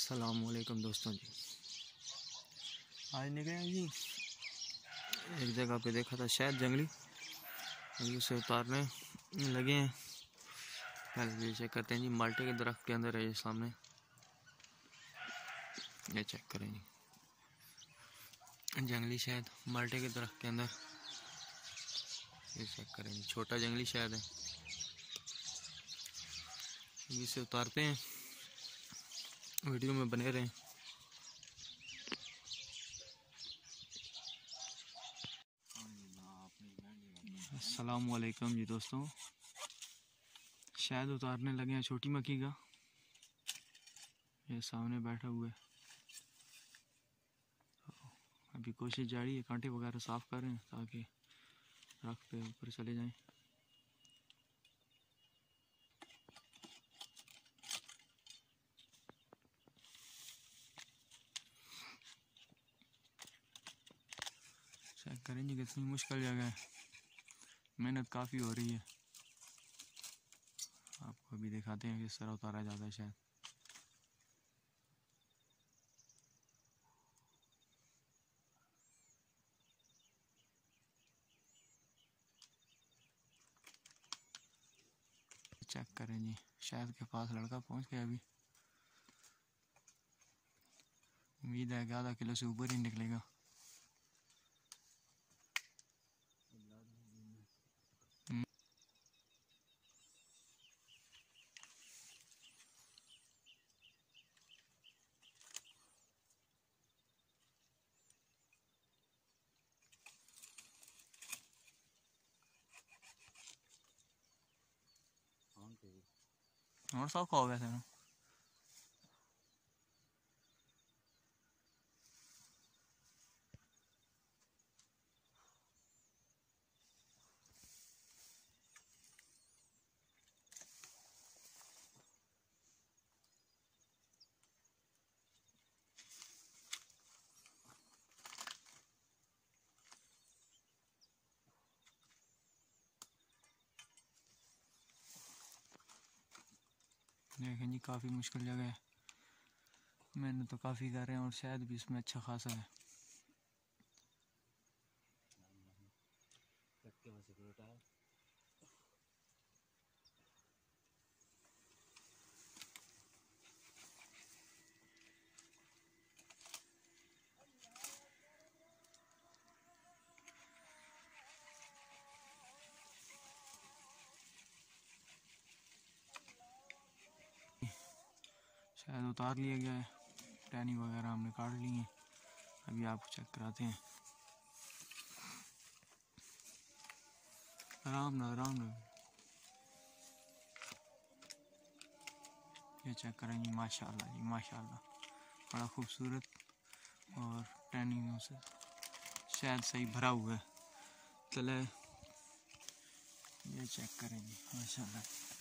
السلام علیکم دوستوں جی۔ آج نکلے ہیں جی۔ ایک جگہ پہ دیکھا تھا شاید جنگلی۔ ابھی اسے اتارنے لگے ہیں۔ پہلے یہ چیک کرتے ہیں جی مالٹے کے درخت کے اندر ہے یہ سامنے۔ یہ چیک کریں جی۔ جنگلی شاید مالٹے کے درخت کے اندر۔ یہ چیک کریں جی چھوٹا جنگلی شاید ہے۔ ابھی اسے اتارتے ہیں۔ ویڈیو میں بنے رہیں۔ السلام علیکم جی دوستوں شاید اتارنے لگے ہیں چھوٹی مکھی کا۔ یہ سامنے بیٹھا ہوا ہے۔ ابھی کوشش جاری ہے، کانٹے وغیرہ صاف کر رہے ہیں تاکہ رکھ پہ اوپر چلے جائیں چیک کریں جی کتنی مشکل جگہ ہے۔ محنت کافی ہو رہی ہے۔ آپ کو ابھی دکھاتے ہیں کس طرح اتارا جاتا ہے شاید۔ چیک کریں جی۔ شاید کے پاس لڑکا پہنچ گیا ابھی۔ امید ہے کہ آدھا کلو سے اوپر ہی نکلے گا۔ اور سوکھا ہو گیا تھا دیکھیں جی کافی مشکل جگہ ہے۔ میں نے تو کافی کر رہے ہیں اور شاید بھی اس میں اچھا خاصا ہے؟ شاید اتار لیا گیا ہے۔ ٹینی وغیرہ ہم نے کاٹ لی ہیں۔ ابھی آپ کو چیک کراتے ہیں۔ آرام نہ آرام نہ یہ چیک کریں گے۔ ماشاء اللہ جی ماشاء اللہ بڑا خوبصورت اور ٹیننگوں سے شاید صحیح بھرا ہوا ہے۔ چلے، یہ چیک کریں گے۔ ماشاء اللہ